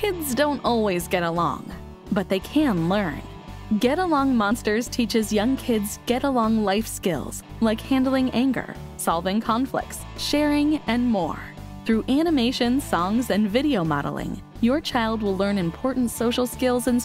kids don't always get along, but they can learn. Get Along Monsters teaches young kids get along life skills like handling anger, solving conflicts, sharing, and more. Through animation, songs, and video modeling, your child will learn important social skills and